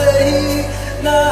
回那